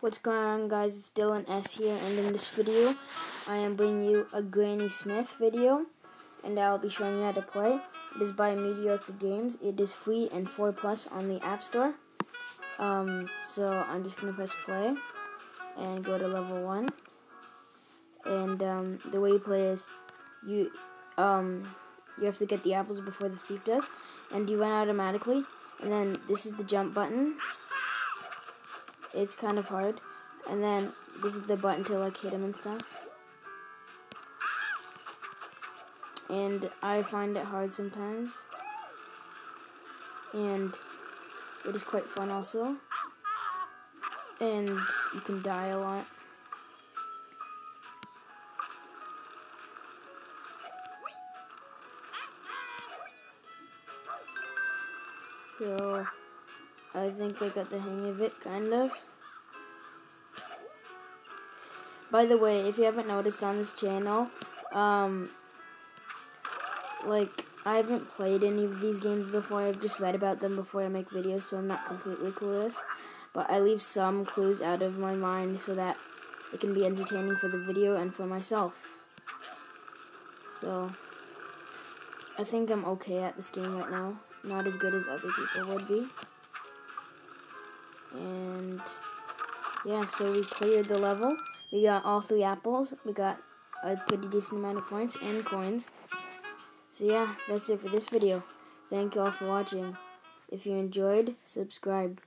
What's going on guys, it's Dylan S here and in this video I am bringing you a Granny Smith video and I'll be showing you how to play. It is by Mediocre Games. It is free and 4 plus on the App Store. Um, so I'm just going to press play and go to level 1. And um, the way you play is you um, you have to get the apples before the thief does and you run automatically and then this is the jump button it's kind of hard. And then this is the button to like hit him and stuff. And I find it hard sometimes. And it is quite fun also. And you can die a lot. So I think I got the hang of it, kind of. By the way, if you haven't noticed on this channel, um, like, I haven't played any of these games before. I've just read about them before I make videos, so I'm not completely clueless. But I leave some clues out of my mind so that it can be entertaining for the video and for myself. So, I think I'm okay at this game right now. Not as good as other people would be. And yeah, so we cleared the level. We got all three apples. We got a pretty decent amount of points and coins. So yeah, that's it for this video. Thank you all for watching. If you enjoyed, subscribe.